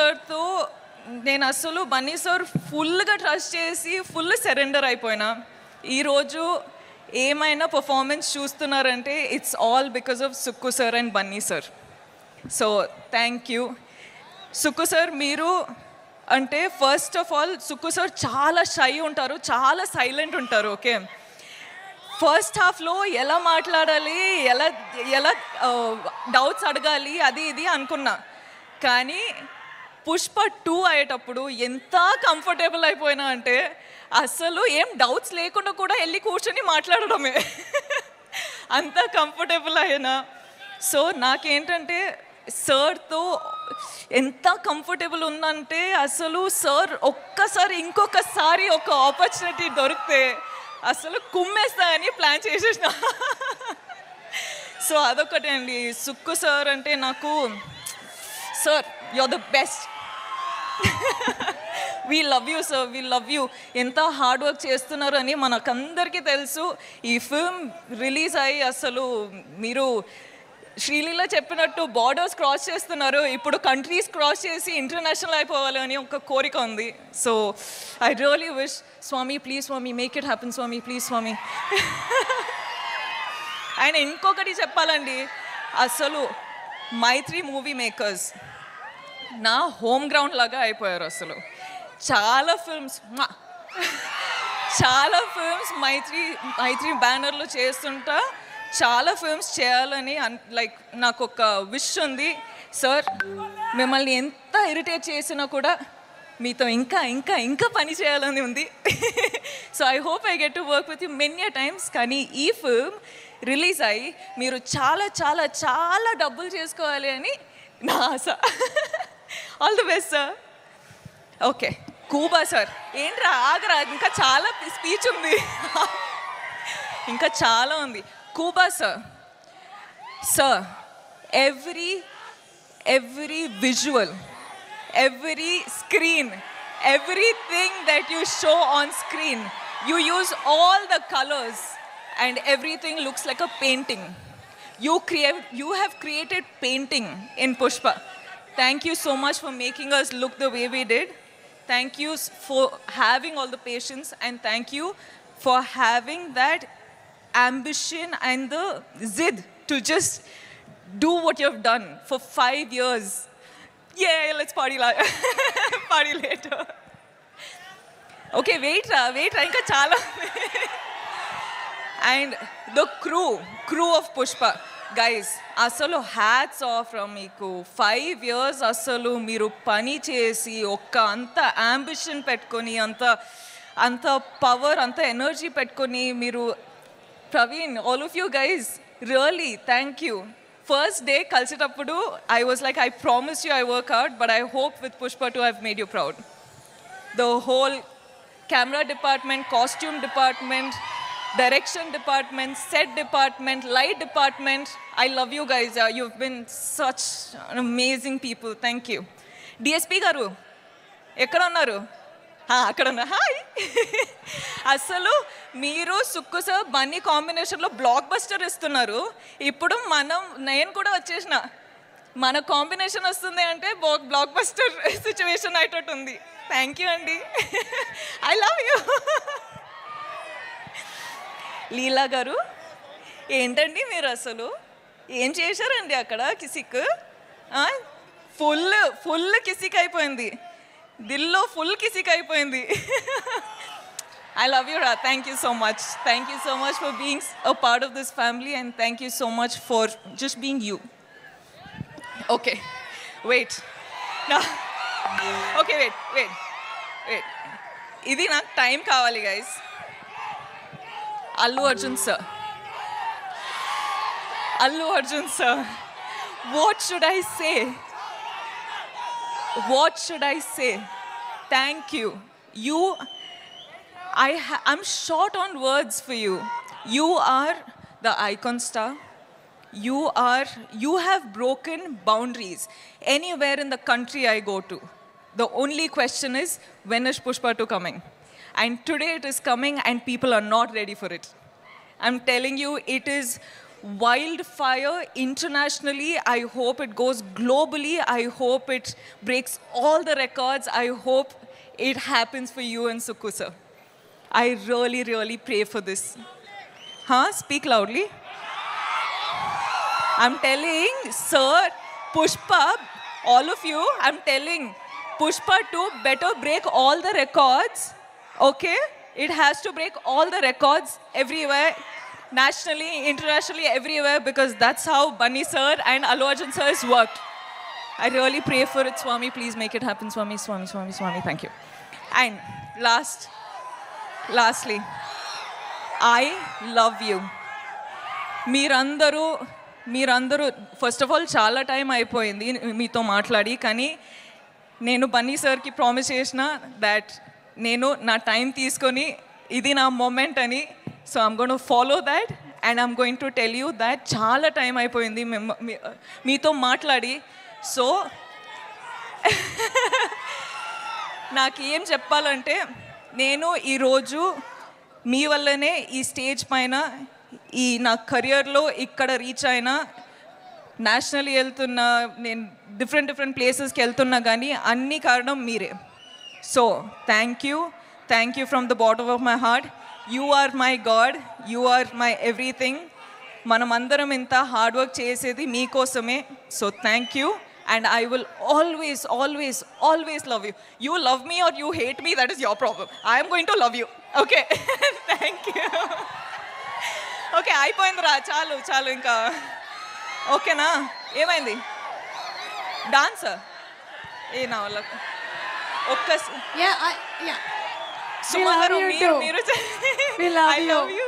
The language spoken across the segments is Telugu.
సార్తో నేను అసలు బన్నీ సార్ ఫుల్గా ట్రస్ట్ చేసి ఫుల్ సరెండర్ అయిపోయినా. ఈరోజు ఏమైనా performance చూస్తున్నారంటే it's all because of Sukku sir and Bunny sir. So thank you. Sukku sir మీరు అంటే first of all Sukku sir చాలా షై ఉంటారు చాలా సైలెంట్ ఉంటారు ఓకే? ఫస్ట్ హాఫ్లో ఎలా మాట్లాడాలి ఎలా ఎలా డౌట్స్ అడగాలి అది ఇది అనుకున్నా. కానీ పుష్ప టూ అయ్యేటప్పుడు ఎంత కంఫర్టబుల్ అయిపోయినా అంటే అసలు ఏం డౌట్స్ లేకుండా కూడా వెళ్ళి కూర్చొని మాట్లాడడమే. అంత కంఫర్టబుల్ అయినా. సో నాకేంటంటే సార్తో ఎంత కంఫర్టబుల్ ఉందంటే అసలు సార్ ఒక్కసారి ఇంకొకసారి ఒక ఆపర్చునిటీ దొరికితే అసలు కుమ్మేస్తాయని ప్లాన్ చేసేసిన. సో అదొకటే అండి. సుక్కు సార్ అంటే నాకు sir you are the best we love you sir we love you ఎంత హార్డ్ వర్క్ చేస్తున్నారు అని మనకందరికీ తెలుసు. ఈ ఫిల్మ్ రిలీజ్ అయ్యి అసలు మీరు శ్రీలీల చెప్పినట్టు బార్డర్స్ క్రాస్ చేస్తున్నారు. ఇప్పుడు కంట్రీస్ క్రాస్ చేసి ఇంటర్నేషనల్ అయిపోవాలి అని ఒక కోరిక ఉంది. So I really wish Swamy please Swamy make it happen Swamy please స్వామి ఆయన ఇంకొకటి చెప్పాలండి. అసలు మైత్రి మూవీ మేకర్స్ నా హోమ్ గ్రౌండ్ లాగా అయిపోయారు అసలు. చాలా ఫిల్మ్స్. చాలా ఫిల్మ్స్ మైత్రి మైత్రి బ్యానర్లో చేస్తుంటా. చాలా ఫిల్మ్స్ చేయాలని అన్ లైక్ నాకు ఒక విష్ ఉంది. సార్ మిమ్మల్ని ఎంత ఇరిటేట్ చేసినా కూడా మీతో ఇంకా ఇంకా ఇంకా పని చేయాలని ఉంది. So I hope I get to work with you many times. కానీ ఈ ఫిల్మ్ రిలీజ్ అయ్యి మీరు చాలా చాలా చాలా డబ్బులు చేసుకోవాలి అని నా ఆశ. All the best sir okay కూబా sir ఏంట్రా ఆగరా ఇంకా చాలా స్పీచ్ ఉంది ఇంకా చాలా ఉంది కూబా sir sir every every visual every screen, everything that you show on screen, you use all the colors and everything looks like a painting. You create you have created painting in Pushpa. Thank you so much for making us look the way we did. Thank you for having all the patience and thank you for having that ambition and the zid to just do what you've done for five years. Yeah, let's party, la party later. Okay, wait, uh, wait, Ranka and the crew, crew of Pushpa. Guys అసలు హ్యాట్స్ ఆఫ్ రా మీకు. ఫైవ్ ఇయర్స్ అసలు మీరు పని చేసి ఒక్క అంత అంబిషన్ పెట్టుకొని అంత అంత పవర్ అంత ఎనర్జీ పెట్టుకొని మీరు Praveen all of you guys really thank you first day కలిసేటప్పుడు I was like I promise you I work out but I hope with Pushpa to have made you proud the whole camera department, costume department, direction department, set department, light department. I love you guys. Uh, you've been such people amazing people. Thank you. DSP గారు ఎక్కడ ఉన్నారు అక్కడ ఉన్నా హాయ్ అసలు మీరు సుక్కు సార్ బన్నీ కాంబినేషన్లో బ్లాక్ బస్టర్ ఇస్తున్నారు ఇప్పుడు మనం నేను కూడా వచ్చేసిన మన కాంబినేషన్ వస్తుంది అంటే బ్లాక్ బస్టర్ సిచ్యువేషన్ అయ్యేటట్టు ఉంది థ్యాంక్ యూ అండి I love you Leela garu ఏంటండి మీరు అసలు? ఏం చేశారండి అక్కడ కిసిక్? ఫుల్ ఫుల్ కిసిక్ అయిపోయింది. దిల్లో ఫుల్ కిసిక్ అయిపోయింది. ఐ లవ్ యూ రా thank you so much thank you so much for being a part of this family and thank you so much for just being you okay wait okay wait wait wait ఇది నాకు టైం కావాలి guys Allu Arjun sir. Allu Arjun sir. What should I say? What should I say? Thank you. You, I I'm short on words for you. You are the icon star. You are, you have broken boundaries anywhere in the country I go to. The only question is, when is Pushpa coming? And today it is coming and people are not ready for it. I'm telling you, it is wildfire internationally. I hope it goes globally. I hope it breaks all the records. I hope it happens for you and Sukusa. I really, really pray for this. Huh? Speak loudly. I'm telling, sir, Pushpa, all of you, I'm telling, Pushpa 2 better break all the records, okay? It has to break all the records everywhere, nationally, internationally, everywhere, because that's how Bunny sir and Allu Arjun sir has worked. I really pray for it, Swami. Please make it happen, Swami, Swami, Swami, Swami. Thank you. And last, lastly, I love you. మీరందరూ మీరందరూ ఫస్ట్ ఆఫ్ ఆల్ చాలా టైం అయిపోయింది మీతో మాట్లాడి కానీ నేను బన్నీ సార్కి ప్రామిస్ చేసిన దాట్ నేను నా టైం తీసుకొని ఇది నా మూమెంట్ అని so I'm gonna follow that and I'm going to tell you that చాలా టైం అయిపోయింది మేము మీతో మాట్లాడి. సో నాకు ఏం చెప్పాలంటే నేను ఈరోజు మీ వల్లనే ఈ స్టేజ్ పైన ఈ నా కెరియర్లో ఇక్కడ రీచ్ అయినా నేషనల్ వెళ్తున్నా నేను డిఫరెంట్ డిఫరెంట్ ప్లేసెస్కి వెళ్తున్నా కానీ అన్ని కారణం మీరే. So thank you thank you from the bottom of my heart you are my god you are my everything మనమందరం ఇంత హార్డ్ వర్క్ చేసేది మీకోసమే. So thank you and I will always always always love you you love me or you hate me that is your problem I'm going to love you okay thank you okay అయిపోయిందిరా చాలు చాలు ఇంకా. ఓకేనా ఏమైంది? డాన్సర్ ఏ నా వాళ్ళకు ఒక్క Yeah, I, yeah. Suma love గారు you మీరు too. మీరు We love I you. love you.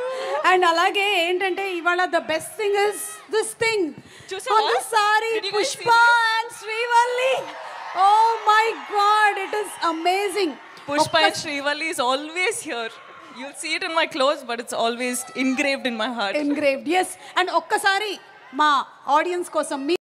And అలాగే ఏంటంటే ఇవాళ the best thing is this thing చూసావా? Sorry Did you guys Pushpa see and Srivalli oh my god it is amazing Pushpa and Srivalli is always here. You'll see it in my clothes, but it's always engraved in my heart. Engraved yes and ఒక్కసారి మా ఆడియన్స్ కోసం మీ